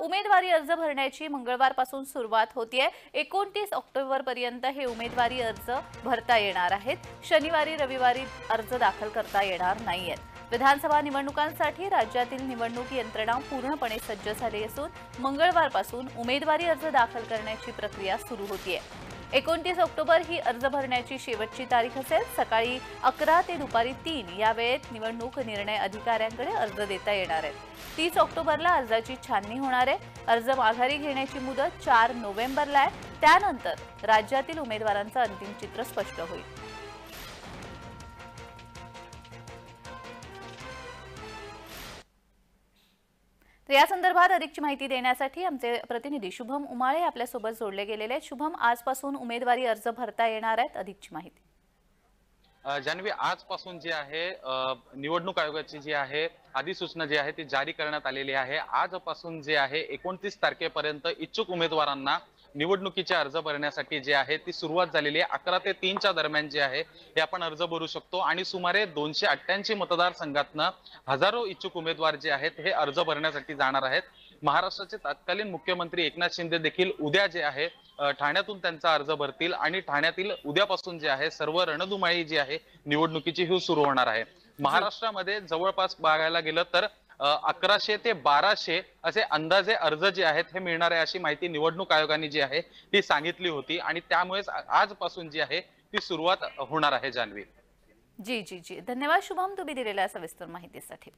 उमेदवारी अर्ज भरण्याची मंगळवारपासून सुरुवात होतीये. एकोणतीस ऑक्टोबर पर्यंत हे उमेदवारी अर्ज भरता येणार आहेत. शनिवारी रविवारी अर्ज दाखल करता येणार नाहीयेत. विधानसभा निवडणुकांसाठी राज्यातील निवडणूक यंत्रणा पूर्णपणे सज्ज झाली असून मंगळवारपासून उमेदवारी अर्ज दाखल करण्याची प्रक्रिया सुरू होतीये. एकोणतीस ऑक्टोबर ही अर्ज भरण्याची शेवटची तारीख असेल. सकाळी अकरा ते दुपारी तीन या वेळेत निवडणूक निर्णय अधिकाऱ्यांकडे अर्ज देता येणार आहेत. तीस ऑक्टोबरला अर्जाची छाननी होणार आहे. अर्ज माघारी घेण्याची मुदत चार नोव्हेंबरला आहे. त्यानंतर राज्यातील उमेदवारांचं अंतिम चित्र स्पष्ट होईल. तर या संदर्भात अधिकची माहिती देण्यासाठी आमचे प्रतिनिधी शुभम उमाळे आपल्यासोबत जोडले गेलेले आहेत. शुभम आजपासून उमेदवारी अर्ज भरता येणार आहेत अधिकची माहिती. जान्हवी आजपासून जे आहे निवडणूक आयोगाची जी आहे अधिसूचना जी आहे ती जारी करण्यात आलेली आहे. आजपासून जे आहे एकोणतीस तारखेपर्यंत इच्छुक उमेदवारांना निवडणुकीचे अर्ज भरण्यासाठी जे आहे ती सुरुवात झालेली आहे. अकरा ते तीनच्या दरम्यान जे आहे हे आपण अर्ज भरू शकतो. आणि सुमारे दोनशे अठ्ठ्याऐंशी मतदारसंघातनं हजारो इच्छुक उमेदवार जे आहेत हे अर्ज भरण्यासाठी जाणार आहेत. महाराष्ट्राचे तत्कालीन मुख्यमंत्री एकनाथ शिंदे देखील उद्या जे आहे ठाण्यातून त्यांचा अर्ज भरतील आणि ठाण्यातील उद्यापासून जे आहे सर्व रणधुमाळी जी आहे निवडणुकीची ही सुरू होणार आहे. महाराष्ट्रामध्ये जवळपास बघायला गेलं तर अकराशे ते बाराशे असे अंदाजे अर्ज जे आहेत हे मिळणार आहे अशी माहिती निवडणूक आयोगाने जी आहे ती सांगितली होती आणि त्यामुळेच आजपासून जी आहे ती सुरुवात होणार आहे जान्हवी. जी जी जी. धन्यवाद. शुभम तुम्ही दिलेल्या सविस्तर माहितीसाठी.